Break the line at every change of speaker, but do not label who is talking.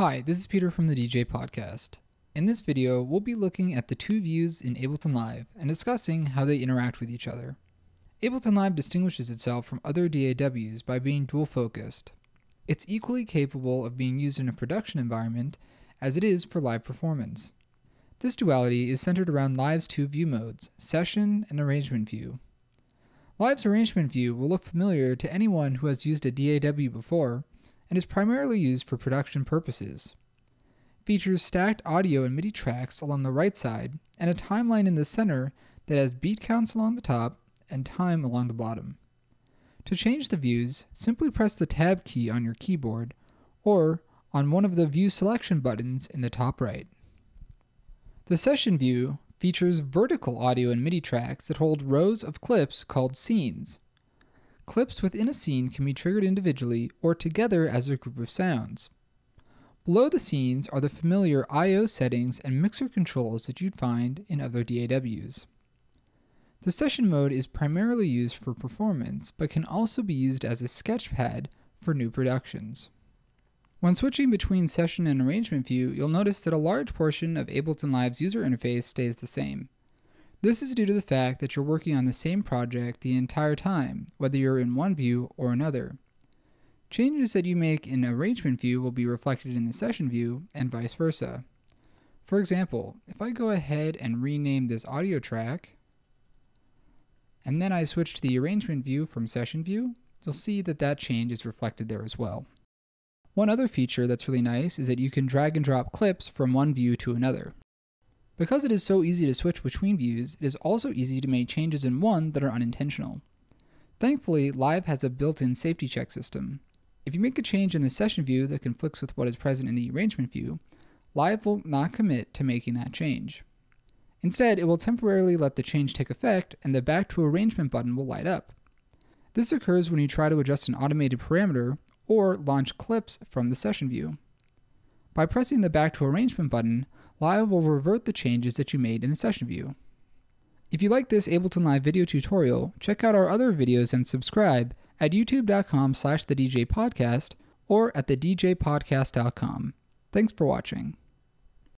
Hi, this is Peter from the DJ Podcast. In this video, we'll be looking at the two views in Ableton Live and discussing how they interact with each other. Ableton Live distinguishes itself from other DAWs by being dual focused. It's equally capable of being used in a production environment as it is for live performance. This duality is centered around Live's two view modes, Session and Arrangement View. Live's Arrangement View will look familiar to anyone who has used a DAW before and is primarily used for production purposes. Features stacked audio and MIDI tracks along the right side and a timeline in the center that has beat counts along the top and time along the bottom. To change the views, simply press the Tab key on your keyboard or on one of the view selection buttons in the top right. The session view features vertical audio and MIDI tracks that hold rows of clips called scenes. Clips within a scene can be triggered individually or together as a group of sounds. Below the scenes are the familiar I.O. settings and mixer controls that you'd find in other DAWs. The session mode is primarily used for performance, but can also be used as a sketchpad for new productions. When switching between session and arrangement view, you'll notice that a large portion of Ableton Live's user interface stays the same. This is due to the fact that you're working on the same project the entire time, whether you're in one view or another. Changes that you make in arrangement view will be reflected in the session view, and vice versa. For example, if I go ahead and rename this audio track, and then I switch to the arrangement view from session view, you'll see that that change is reflected there as well. One other feature that's really nice is that you can drag and drop clips from one view to another. Because it is so easy to switch between views, it is also easy to make changes in one that are unintentional. Thankfully, Live has a built-in safety check system. If you make a change in the session view that conflicts with what is present in the arrangement view, Live will not commit to making that change. Instead, it will temporarily let the change take effect and the Back to Arrangement button will light up. This occurs when you try to adjust an automated parameter or launch clips from the session view. By pressing the Back to Arrangement button, Live will revert the changes that you made in the session view. If you like this Ableton Live video tutorial, check out our other videos and subscribe at youtube.com slash thedjpodcast or at thedjpodcast.com. Thanks for watching.